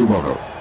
tomorrow.